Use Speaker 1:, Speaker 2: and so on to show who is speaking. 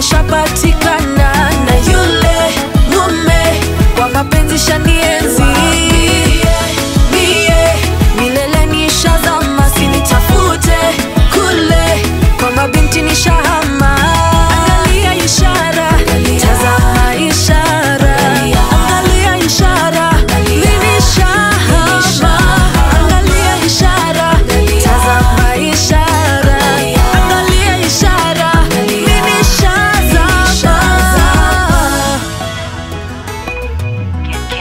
Speaker 1: nimeshapatikana na yule mume wa mapenzi shanienzi. Mie milele nishazama sinitafute kule kwa mabinti nishaa